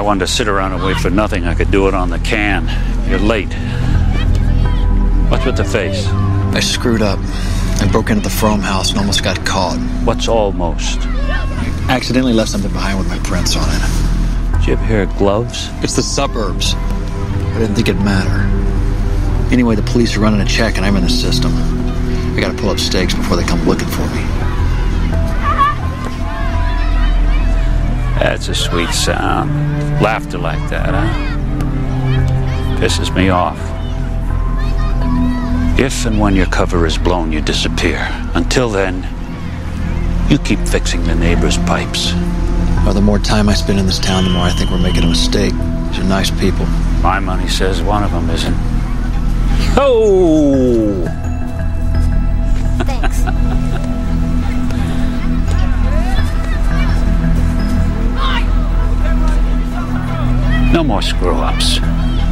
wanted to sit around and wait for nothing, I could do it on the can. You're late. What's with the face? I screwed up. I broke into the Frome house and almost got caught. What's almost? I Accidentally left something behind with my prints on it. Did you ever hear of gloves? It's the suburbs. I didn't think it'd matter. Anyway, the police are running a check and I'm in the system. I gotta pull up stakes before they come looking for me. That's a sweet sound. Laughter like that, huh? Pisses me off. If and when your cover is blown, you disappear. Until then, you keep fixing the neighbors' pipes. Well, the more time I spend in this town, the more I think we're making a mistake. These are nice people. My money says one of them isn't. Oh! more screw ups.